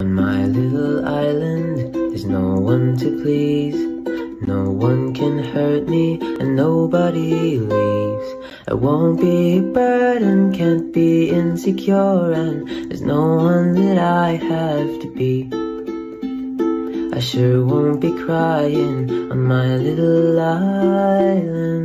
On my little island, there's no one to please. No one can hurt me, and nobody leaves. I won't be a burden, can't be insecure, and there's no one that I have to be. I sure won't be crying on my little island.